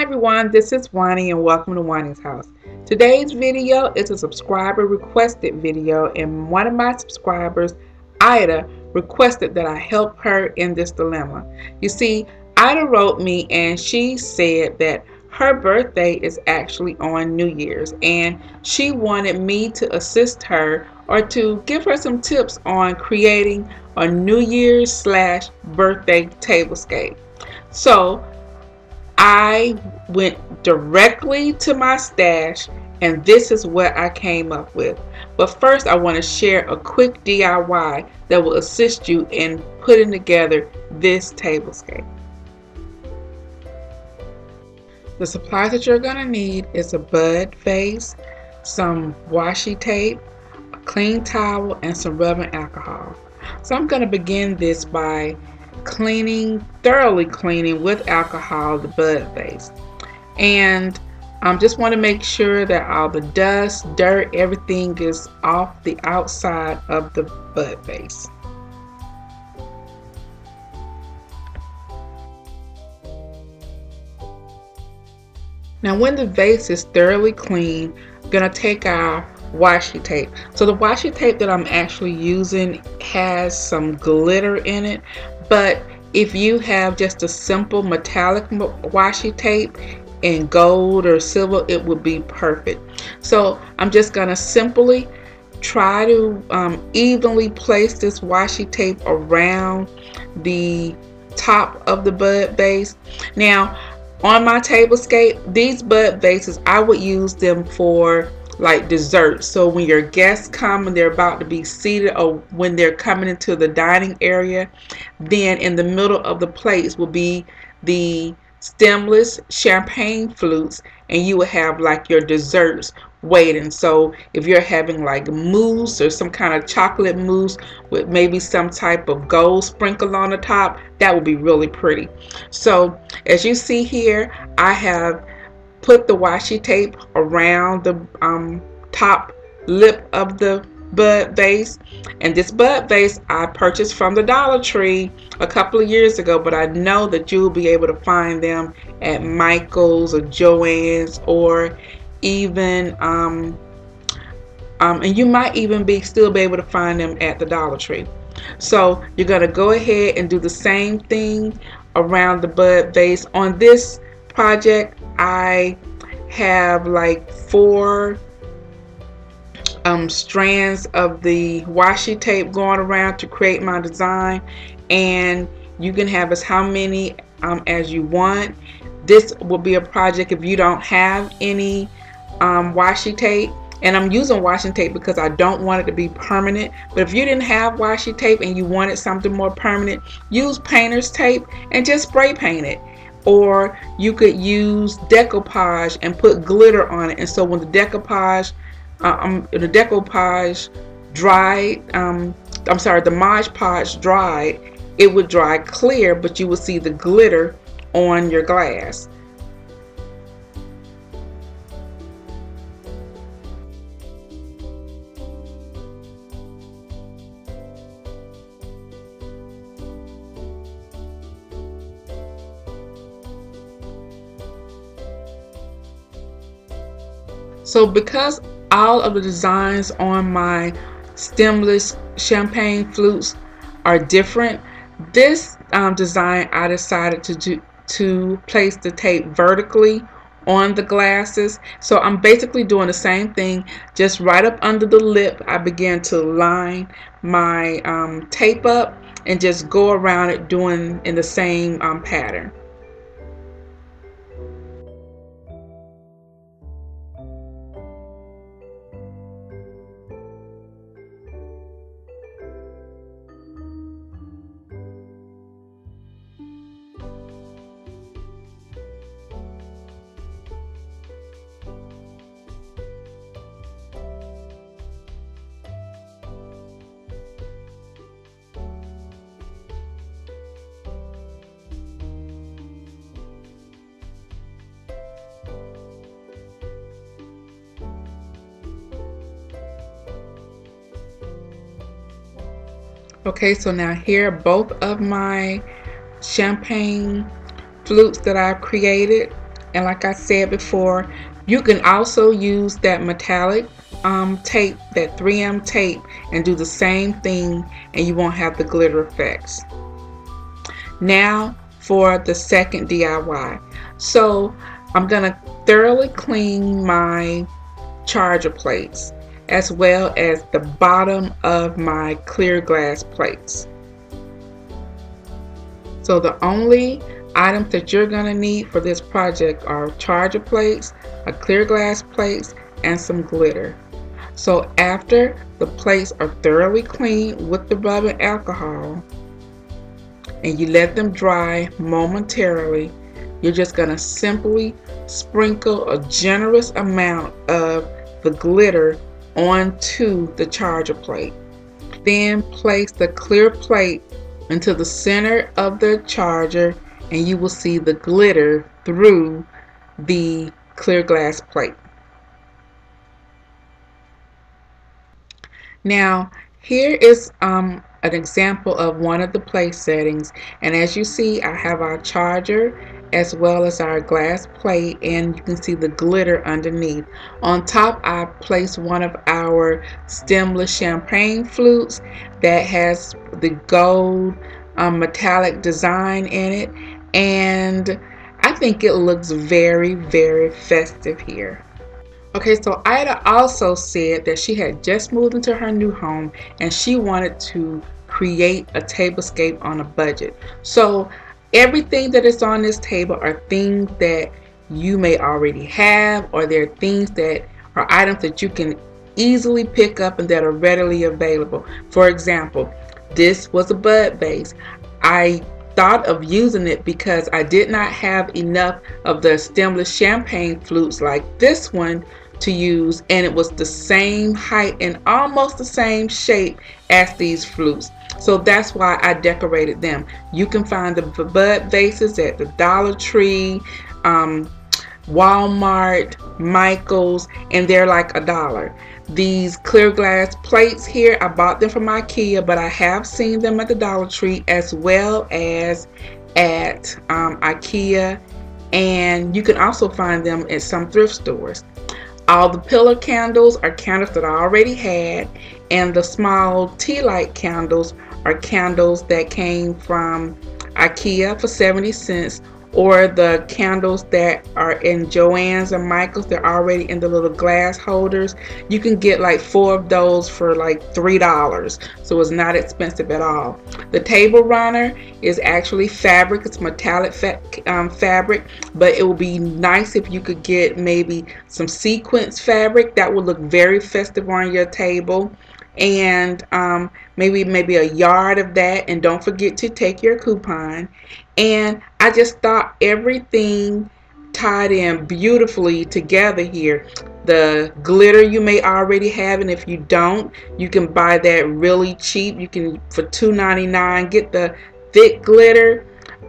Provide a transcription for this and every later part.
Hi everyone, this is Juani and welcome to Juani's house. Today's video is a subscriber requested video and one of my subscribers, Ida, requested that I help her in this dilemma. You see, Ida wrote me and she said that her birthday is actually on New Year's and she wanted me to assist her or to give her some tips on creating a New Year's slash birthday tablescape. So I went directly to my stash and this is what I came up with. But first I want to share a quick DIY that will assist you in putting together this tablescape. The supplies that you're going to need is a bud vase, some washi tape, a clean towel, and some rubbing alcohol. So I'm going to begin this by cleaning, thoroughly cleaning with alcohol the bud vase. And I um, just want to make sure that all the dust, dirt, everything is off the outside of the bud vase. Now when the vase is thoroughly clean, I'm going to take our washi tape. So the washi tape that I'm actually using has some glitter in it, but if you have just a simple metallic washi tape in gold or silver, it would be perfect. So I'm just going to simply try to um, evenly place this washi tape around the top of the bud vase. Now, on my tablescape, these bud vases, I would use them for like dessert. So when your guests come and they're about to be seated or when they're coming into the dining area, then in the middle of the plates will be the stemless champagne flutes and you will have like your desserts waiting. So if you're having like mousse or some kind of chocolate mousse with maybe some type of gold sprinkle on the top, that would be really pretty. So as you see here, I have put the washi tape around the um, top lip of the bud vase. And this bud vase I purchased from the Dollar Tree a couple of years ago but I know that you'll be able to find them at Michael's or Joann's or even um, um, and you might even be still be able to find them at the Dollar Tree. So you're gonna go ahead and do the same thing around the bud vase on this project I have like four um, strands of the washi tape going around to create my design. And you can have as how many um, as you want. This will be a project if you don't have any um, washi tape. And I'm using washi tape because I don't want it to be permanent. But if you didn't have washi tape and you wanted something more permanent use painter's tape and just spray paint it or you could use decoupage and put glitter on it. And so when the decoupage uh, um, the decoupage dried um, I'm sorry the Mod Podge dried it would dry clear but you would see the glitter on your glass So because all of the designs on my stemless champagne flutes are different, this um, design I decided to do, to place the tape vertically on the glasses. So I'm basically doing the same thing, just right up under the lip, I began to line my um, tape up and just go around it doing in the same um, pattern. Okay, so now here both of my champagne flutes that I've created. And like I said before, you can also use that metallic um, tape, that 3M tape, and do the same thing and you won't have the glitter effects. Now for the second DIY. So I'm going to thoroughly clean my charger plates as well as the bottom of my clear glass plates. So the only items that you're going to need for this project are charger plates, a clear glass plates, and some glitter. So after the plates are thoroughly cleaned with the rubbing alcohol and you let them dry momentarily, you're just going to simply sprinkle a generous amount of the glitter onto the charger plate. Then place the clear plate into the center of the charger and you will see the glitter through the clear glass plate. Now here is um, an example of one of the place settings and as you see I have our charger as well as our glass plate and you can see the glitter underneath. On top I placed one of our stemless champagne flutes that has the gold um, metallic design in it and I think it looks very very festive here. Okay, so Ida also said that she had just moved into her new home and she wanted to create a tablescape on a budget. So everything that is on this table are things that you may already have or they're things that are items that you can easily pick up and that are readily available. For example, this was a bud vase. I thought of using it because I did not have enough of the stemless champagne flutes like this one to use and it was the same height and almost the same shape as these flutes. So that's why I decorated them. You can find the bud vases at the Dollar Tree, um, Walmart, Michaels, and they're like a dollar. These clear glass plates here, I bought them from Ikea, but I have seen them at the Dollar Tree as well as at um, Ikea, and you can also find them at some thrift stores. All the pillar candles are candles that I already had, and the small tea light candles are candles that came from Ikea for 70 cents or the candles that are in Joann's and Michael's they're already in the little glass holders. You can get like four of those for like three dollars so it's not expensive at all. The table runner is actually fabric. It's metallic fa um, fabric but it would be nice if you could get maybe some sequence fabric. That would look very festive on your table and um, maybe maybe a yard of that. And don't forget to take your coupon. And I just thought everything tied in beautifully together here. The glitter you may already have. And if you don't you can buy that really cheap. You can for $2.99 get the thick glitter.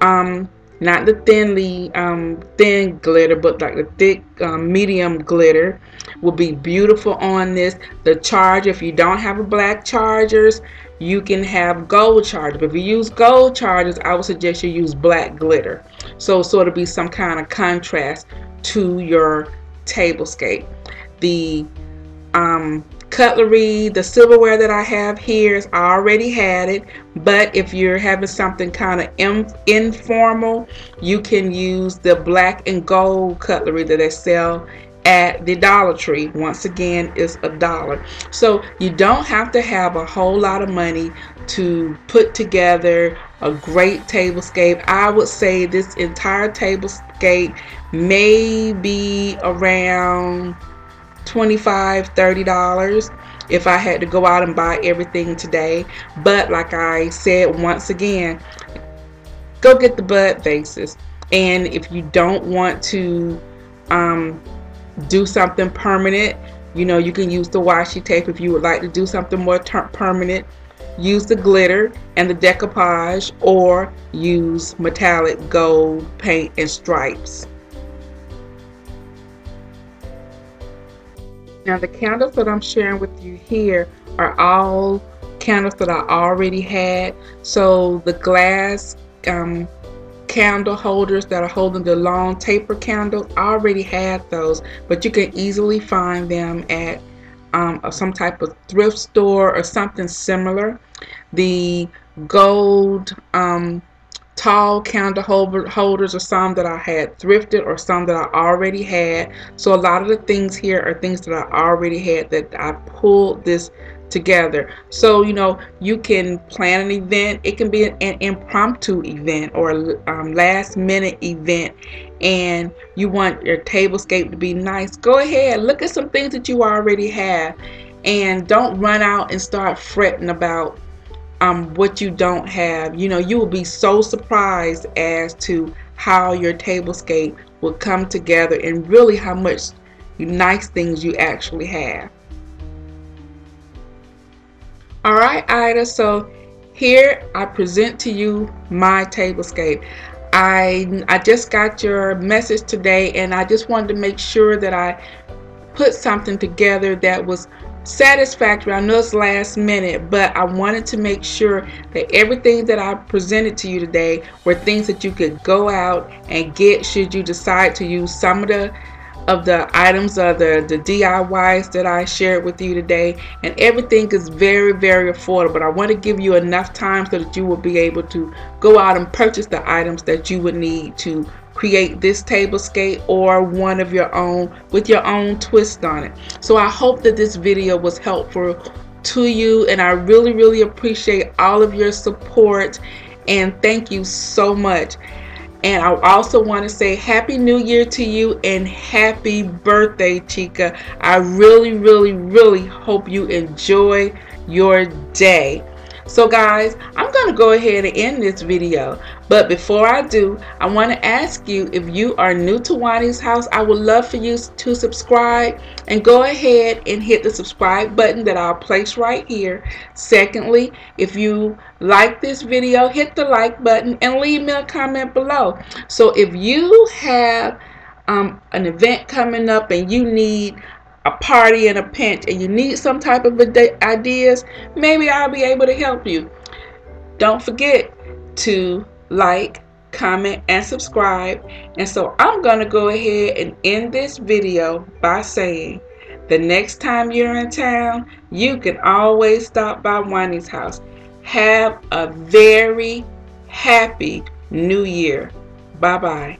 Um not the thinly um, thin glitter but like the thick um, medium glitter will be beautiful on this. The charger if you don't have a black chargers you can have gold chargers. But if you use gold chargers I would suggest you use black glitter. So sort of be some kind of contrast to your tablescape the um, cutlery, the silverware that I have here is I already had it, but if you're having something kind of informal, you can use the black and gold cutlery that they sell at the Dollar Tree. Once again, it's a dollar. So you don't have to have a whole lot of money to put together a great tablescape. I would say this entire tablescape may be around 25 30 dollars if I had to go out and buy everything today. But like I said once again go get the bud vases and if you don't want to um, do something permanent you know you can use the washi tape if you would like to do something more permanent. Use the glitter and the decoupage or use metallic gold paint and stripes Now the candles that I'm sharing with you here are all candles that I already had. So the glass um, candle holders that are holding the long taper candles. I already had those, but you can easily find them at um, some type of thrift store or something similar. The gold um, tall candle holders or some that I had thrifted or some that I already had. So a lot of the things here are things that I already had that I pulled this together. So, you know, you can plan an event. It can be an, impromptu event or um, last minute event and you want your tablescape to be nice. Go ahead, look at some things that you already have and don't run out and start fretting about um, what you don't have. You know, you will be so surprised as to how your tablescape will come together and really how much nice things you actually have. All right, Ida, so here I present to you my tablescape. I, I just got your message today and I just wanted to make sure that I put something together that was satisfactory. I know it's last minute, but I wanted to make sure that everything that I presented to you today were things that you could go out and get should you decide to use some of the of the items of the, the DIYs that I shared with you today and everything is very very affordable But I want to give you enough time so that you will be able to go out and purchase the items that you would need to create this tablescape or one of your own with your own twist on it so I hope that this video was helpful to you and I really really appreciate all of your support and thank you so much and I also want to say Happy New Year to you and happy birthday, Chica. I really, really, really hope you enjoy your day. So guys, I'm going to go ahead and end this video. But before I do, I want to ask you if you are new to Juani's house, I would love for you to subscribe and go ahead and hit the subscribe button that I'll place right here. Secondly, if you like this video, hit the like button and leave me a comment below. So if you have um, an event coming up and you need a party in a pinch and you need some type of ideas, maybe I'll be able to help you. Don't forget to like, comment, and subscribe. And so I'm going to go ahead and end this video by saying, the next time you're in town, you can always stop by Juani's house. Have a very happy new year. Bye-bye.